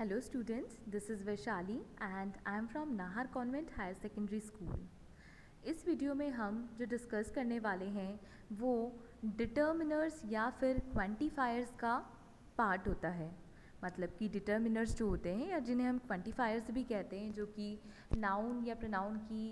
Hello students, this is Vaishali and I am from Nahar Convent Higher Secondary School. इस video में हम जो discuss करने वाले हैं वो डिटर्मिनर्स या फिर क्वांटिफायर्स का पार्ट होता है। मतलब कि डिटर्मिनर्स जो होते हैं या जिन्हें हम क्वांटिफायर्स भी कहते हैं जो कि नाउन या प्रोनाउन की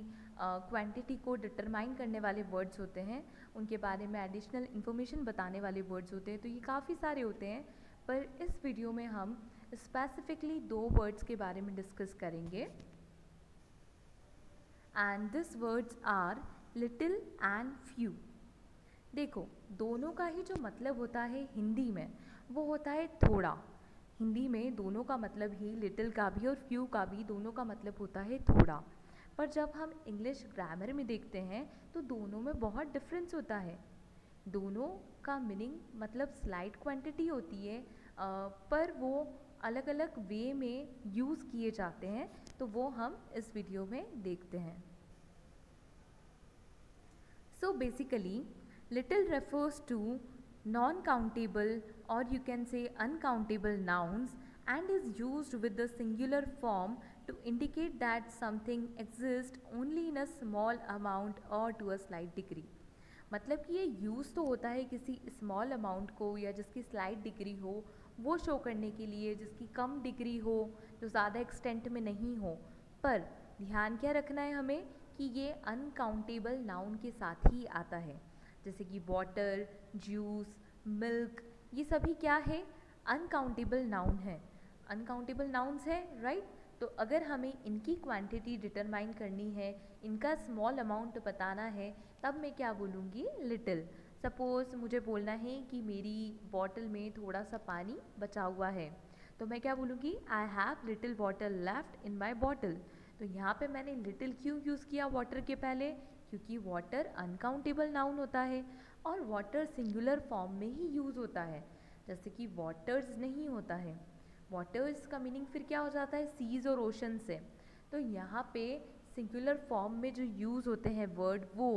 क्वांटिटी को डिटरमाइन करने वाले वर्ड्स होते हैं। उनके बारे में एडिशनल इन्फॉर्मेशन बताने वाले वर्ड्स होते हैं। तो ये काफ़ी सारे होते हैं। पर इस वीडियो में हम स्पेसिफिकली दो वर्ड्स के बारे में डिस्कस करेंगे। And this words are little and few देखो, दोनों का ही जो मतलब होता है हिंदी में, वो होता है थोड़ा। हिंदी में दोनों का मतलब ही लिटिल का भी और फ्यू का भी दोनों का मतलब होता है थोड़ा। पर जब हम इंग्लिश ग्रामर में देखते हैं तो दोनों में बहुत डिफरेंस होता है। दोनों का मीनिंग मतलब स्लाइट क्वांटिटी होती है पर वो अलग अलग वे में यूज़ किए जाते हैं तो वो हम इस वीडियो में देखते हैं so basically little refers to non countable और you can say uncountable nouns and is used with the singular form to indicate that something exists only in a small amount or to a slight degree. मतलब कि ये use तो होता है किसी small amount को या जिसकी स्लाइट डिग्री हो वो शो करने के लिए जिसकी कम डिग्री हो, जो ज़्यादा एक्सटेंट में नहीं हो। पर ध्यान क्या रखना है हमें कि ये अनकाउंटेबल नाउन के साथ ही आता है। जैसे कि वाटर जूस मिल्क ये सभी क्या है? अनकाउंटेबल नाउन है। अनकाउंटेबल नाउन्स है राइट तो अगर हमें इनकी क्वांटिटी डिटरमाइन करनी है, इनका स्मॉल अमाउंट बताना है, तब मैं क्या बोलूँगी? लिटिल सपोज़ मुझे बोलना है कि मेरी बॉटल में थोड़ा सा पानी बचा हुआ है तो मैं क्या बोलूँगी? I have little water left in my bottle तो यहाँ पे मैंने लिटिल क्यों यूज़ किया वाटर के पहले? क्योंकि वाटर अनकाउंटेबल नाउन होता है और वाटर सिंगुलर फॉर्म में ही यूज़ होता है, जैसे कि वाटर्स नहीं होता है। वाटर्स का मीनिंग फिर क्या हो जाता है? सीज और ओशन से। तो यहाँ पे सिंगुलर फॉर्म में जो यूज़ होते हैं वर्ड वो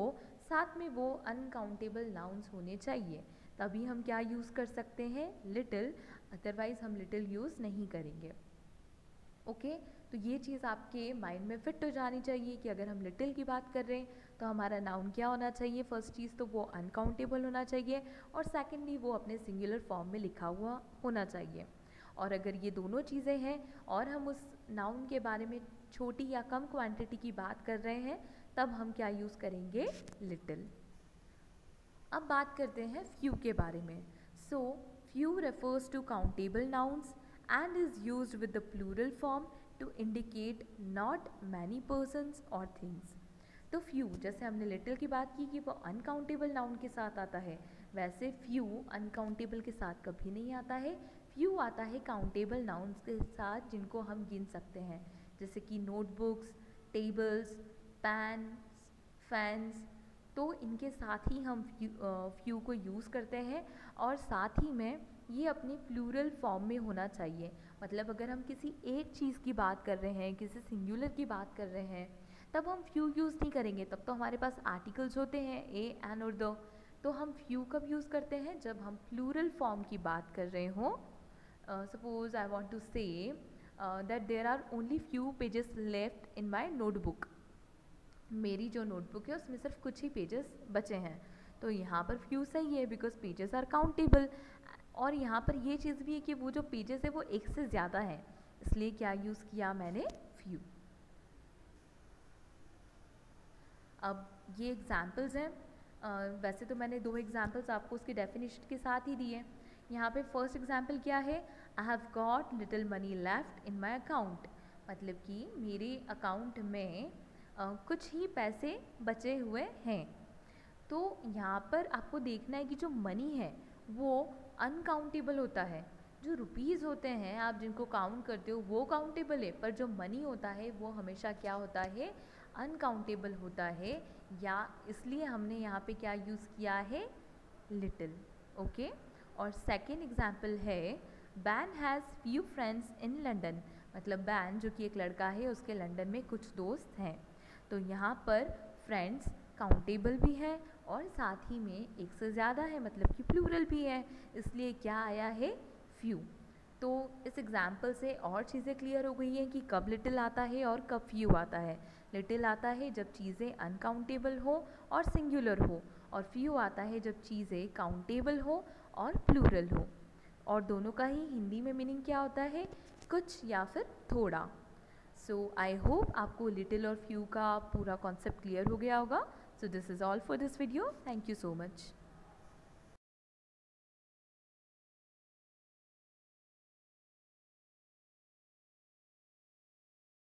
साथ में वो अनकाउंटेबल नाउन्स होने चाहिए। तभी हम क्या यूज़ कर सकते हैं? लिटिल अदरवाइज़ हम लिटिल यूज़ नहीं करेंगे। Okay okay? तो ये चीज़ आपके माइंड में फिट हो जानी चाहिए कि अगर हम लिटिल की बात कर रहे हैं तो हमारा नाउन क्या होना चाहिए? फ़र्स्ट चीज़ तो वो अनकाउंटेबल होना चाहिए और सेकेंडली वो अपने सिंगुलर फॉर्म में लिखा हुआ होना चाहिए। और अगर ये दोनों चीज़ें हैं और हम उस नाउन के बारे में छोटी या कम क्वांटिटी की बात कर रहे हैं तब हम क्या यूज़ करेंगे? लिटिल अब बात करते हैं फ्यू के बारे में. So few refers to countable nouns and is use with the plural form to indicate not many persons और थिंग्स तो फ्यू जैसे हमने लिटिल की बात की कि वो अनकाउंटेबल नाउन के साथ आता है, वैसे फ्यू अनकाउंटेबल के साथ कभी नहीं आता है. फ्यू आता है काउंटेबल नाउन्स के साथ जिनको हम गिन सकते हैं, जैसे कि नोटबुक्स टेबल्स पैन फैंस तो इनके साथ ही हम फ्यू, फ्यू को यूज़ करते हैं और साथ ही में ये अपने प्लूरल फॉर्म में होना चाहिए। मतलब अगर हम किसी एक चीज़ की बात कर रहे हैं किसी सिंगुलर की बात कर रहे हैं तब हम फ्यू यूज़ नहीं करेंगे। तब तो हमारे पास आर्टिकल्स होते हैं ए एन और द तो हम फ्यू कब यूज़ करते हैं? जब हम प्लूरल फॉर्म की बात कर रहे हों। Suppose I want to say that there are only few pages left in my notebook मेरी जो नोटबुक है, उसमें सिर्फ़ कुछ ही पेजेस बचे हैं। तो यहाँ पर फ्यू सही है बिकॉज़ पेजेस आर काउंटेबल और यहाँ पर ये चीज़ भी है कि वो जो पेजेस है, वो एक से ज़्यादा है। इसलिए क्या यूज़ किया मैंने? फ्यू अब ये एग्ज़ाम्पल्स हैं। वैसे तो मैंने दो एग्ज़ाम्पल्स आपको उसकी डेफिनेशन के साथ ही दिए। यहाँ पे फ़र्स्ट एग्ज़ाम्पल क्या है? I have got little money left in my account मतलब कि मेरे अकाउंट में कुछ ही पैसे बचे हुए हैं। तो यहाँ पर आपको देखना है कि जो मनी है, वो अनकाउंटेबल होता है। जो रुपीज़ होते हैं, आप जिनको काउंट करते हो, वो काउंटेबल है, पर जो मनी होता है, वो हमेशा क्या होता है? अनकाउंटेबल होता है। या इसलिए हमने यहाँ पे क्या यूज़ किया है? लिटिल ओके और सेकेंड एग्ज़ाम्पल है Ben has few friends in London मतलब बैन जो कि एक लड़का है, उसके लंदन में कुछ दोस्त हैं। तो यहाँ पर फ्रेंड्स काउंटेबल भी है और साथ ही में एक से ज़्यादा है मतलब कि प्लूरल भी है, इसलिए क्या आया है फ्यू तो इस एग्ज़ाम्पल से और चीज़ें क्लियर हो गई हैं कि कब लिटिल आता है और कब फ्यू आता है। लिटिल आता है जब चीज़ें अनकाउंटेबल हो और सिंगुलर हो और फ्यू आता है जब चीज़ें काउंटेबल हो और प्लूरल हो। और दोनों का ही हिंदी में मीनिंग क्या होता है? कुछ या फिर थोड़ा। सो आई होप आपको लिटिल और फ्यू का पूरा कॉन्सेप्ट क्लियर हो गया होगा. So this is all for this video thank you so much